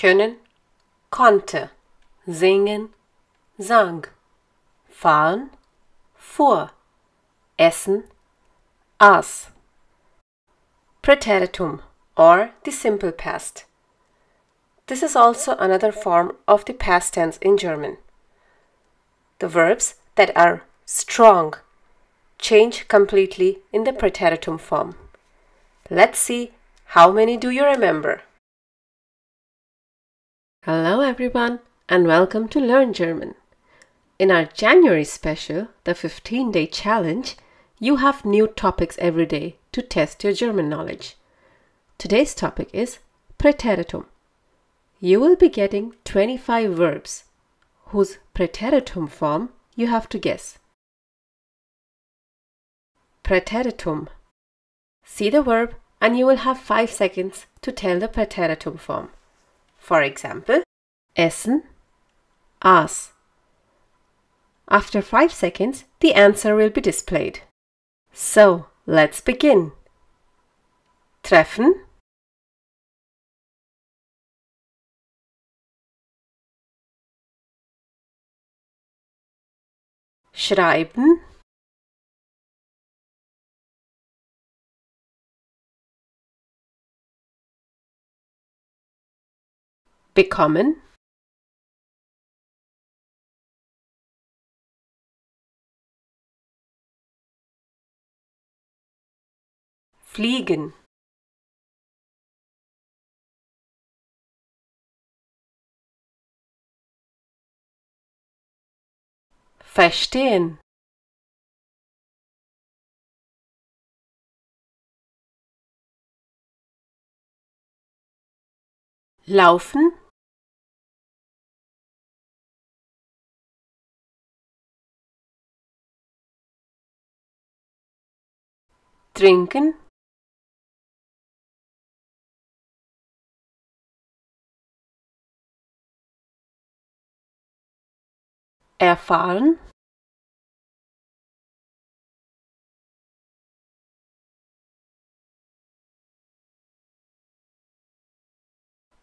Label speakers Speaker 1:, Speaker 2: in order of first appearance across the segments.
Speaker 1: können, konnte, singen, sang, fahren, fuhr, essen, aß. Präteritum or the simple past. This is also another form of the past tense in German. The verbs that are strong change completely in the Präteritum form. Let's see how many do you remember? Hello everyone and welcome to Learn German. In our January special, the 15 day challenge, you have new topics every day to test your German knowledge. Today's topic is Präteritum. You will be getting 25 verbs whose Präteritum form you have to guess. Präteritum. See the verb and you will have 5 seconds to tell the Präteritum form. For example, essen, aß. After 5 seconds, the answer will be displayed. So, let's begin. Treffen, schreiben, bekommen, fliegen, verstehen, laufen, trinken, erfahren,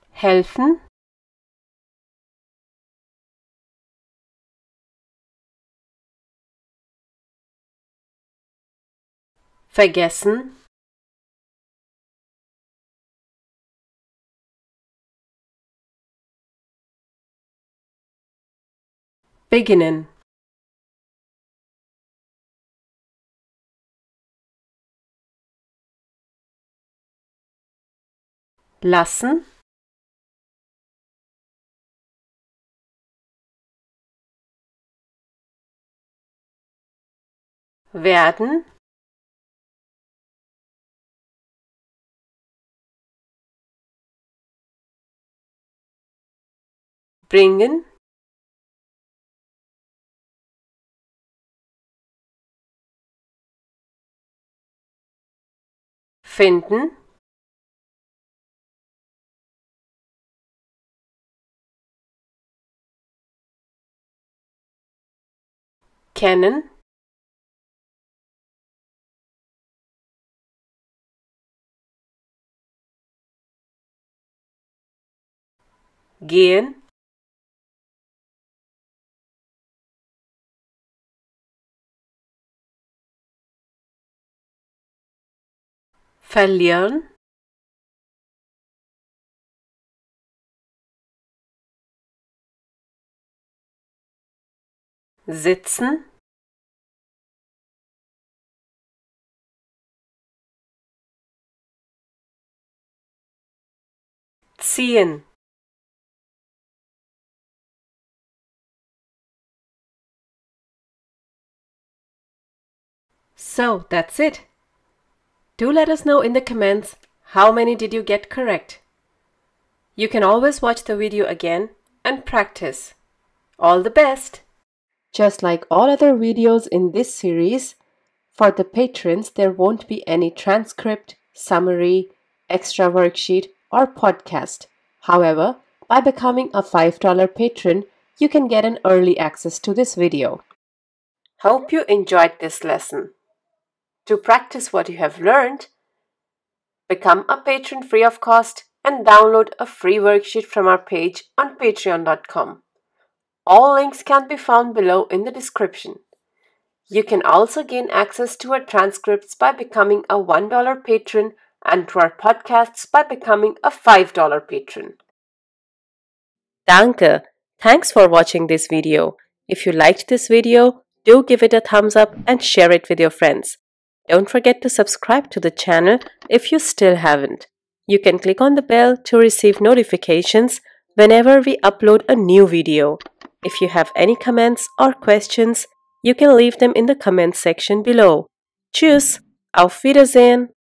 Speaker 1: helfen, vergessen, beginnen. lassen, werden, bringen, finden, kennen, gehen, verlieren, sitzen, ziehen. So that's it. Do let us know in the comments how many did you get correct. You can always watch the video again and practice. All the best! Just like all other videos in this series, for the patrons there won't be any transcript, summary, extra worksheet or podcast. However, by becoming a $5 patron, you can get an early access to this video. Hope you enjoyed this lesson. To practice what you have learned, become a patron free of cost and download a free worksheet from our page on patreon.com. All links can be found below in the description. You can also gain access to our transcripts by becoming a $1 patron and to our podcasts by becoming a $5 patron. Danke! Thanks for watching this video. If you liked this video, do give it a thumbs up and share it with your friends. Don't forget to subscribe to the channel if you still haven't. You can click on the bell to receive notifications whenever we upload a new video. If you have any comments or questions, you can leave them in the comment section below. Tschüss, auf Wiedersehen!